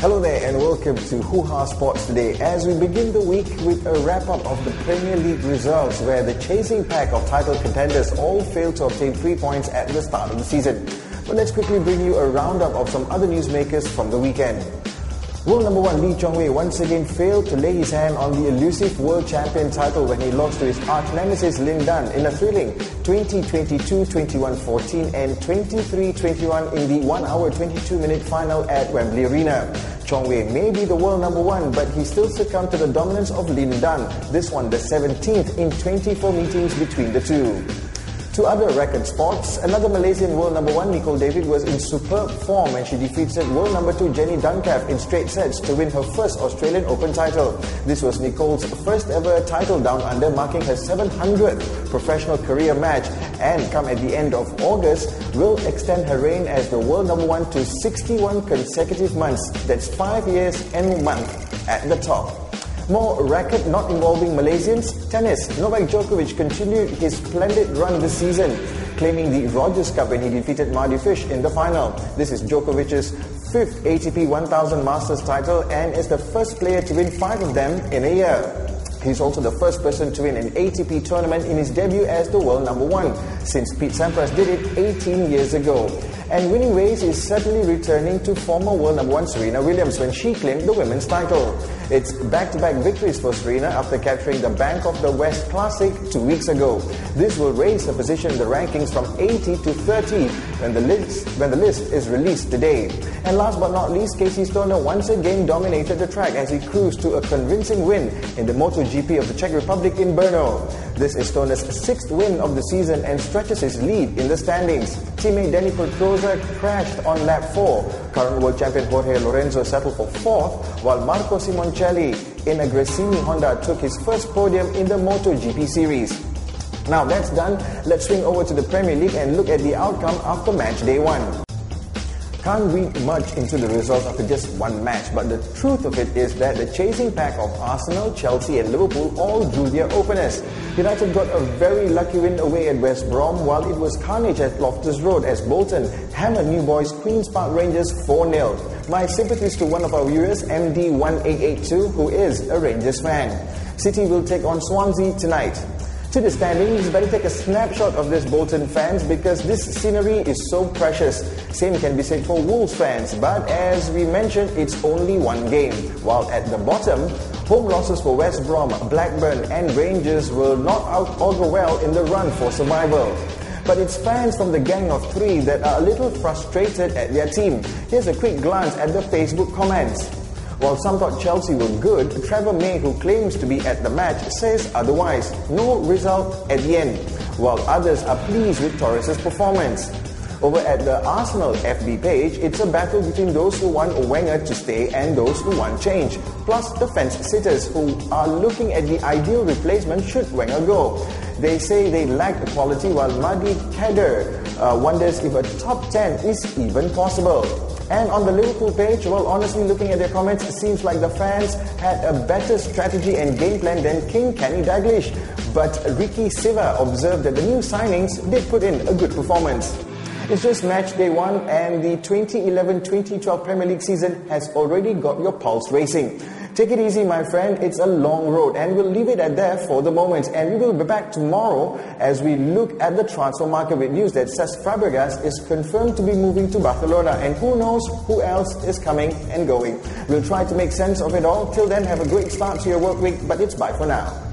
Hello there and welcome to Hoohaa Sports today as we begin the week with a wrap-up of the Premier League results where the chasing pack of title contenders all failed to obtain three points at the start of the season. But let's quickly bring you a roundup of some other newsmakers from the weekend. World number one Lee Chong Wei once again failed to lay his hand on the elusive world champion title when he lost to his arch nemesis Lin Dan in a thrilling 20-22, 21-14 and 23-21 in the 1 hour 22 minute final at Wembley Arena. Chong Wei may be the world number one, but he still succumbed to the dominance of Lin Dan, this one the 17th in 24 meetings between the two. To other record sports, another Malaysian world number one, Nicol David, was in superb form when she defeated world number two, Jenny Duncalf, in straight sets to win her first Australian Open title. This was Nicol's first ever title down under, marking her 700th professional career match, and come at the end of August, will extend her reign as the world number one to 61 consecutive months. That's five years and a month at the top. More racket not involving Malaysians. Tennis. Novak Djokovic continued his splendid run this season, claiming the Rogers Cup when he defeated Mardy Fish in the final. This is Djokovic's fifth ATP 1000 Masters title and is the first player to win five of them in a year. He's also the first person to win an ATP tournament in his debut as the world number one, since Pete Sampras did it 18 years ago. And winning ways is certainly returning to former world number one Serena Williams when she claimed the women's title. It's back-to-back victories for Serena after capturing the Bank of the West Classic two weeks ago. This will raise her position in the rankings from 80 to 30 when the list, when the list is released today. And last but not least, Casey Stoner once again dominated the track as he cruised to a convincing win in the MotoGP of the Czech Republic in Brno. This is Stoner's sixth win of the season and stretches his lead in the standings. Teammate Dani Crashed on lap 4. Current world champion Jorge Lorenzo settled for fourth, while Marco Simoncelli in a Gresini Honda took his first podium in the MotoGP series. Now that's done, let's swing over to the Premier League and look at the outcome after match day one. Can't read much into the results after just one match, but the truth of it is that the chasing pack of Arsenal, Chelsea and Liverpool all drew their openers. United got a very lucky win away at West Brom while it was carnage at Loftus Road as Bolton hammered New Boys Queen's Park Rangers 4-0. My sympathies to one of our viewers, MD1882, who is a Rangers fan. City will take on Swansea tonight. To the standings, better take a snapshot of this Bolton fans because this scenery is so precious. Same can be said for Wolves fans, but as we mentioned, it's only one game. While at the bottom, home losses for West Brom, Blackburn and Rangers will not augur well in the run for survival. But it's fans from the gang of three that are a little frustrated at their team. Here's a quick glance at the Facebook comments. While some thought Chelsea were good, Trevor May, who claims to be at the match, says otherwise. No result at the end, while others are pleased with Torres' performance. Over at the Arsenal FB page, it's a battle between those who want Wenger to stay and those who want change, plus the fence sitters who are looking at the ideal replacement should Wenger go. They say they lack quality while Madi Kader uh, wonders if a top 10 is even possible. And on the Liverpool page, well, honestly, looking at their comments, it seems like the fans had a better strategy and game plan than King Kenny Dalglish. But Ricky Siva observed that the new signings did put in a good performance. It's just match day one, and the 2011 2012 Premier League season has already got your pulse racing. Take it easy, my friend. It's a long road, and we'll leave it at that for the moment. And we will be back tomorrow as we look at the transfer market with news that Cesc Fabregas is confirmed to be moving to Barcelona, and who knows who else is coming and going. We'll try to make sense of it all. Till then, have a great start to your work week, but it's bye for now.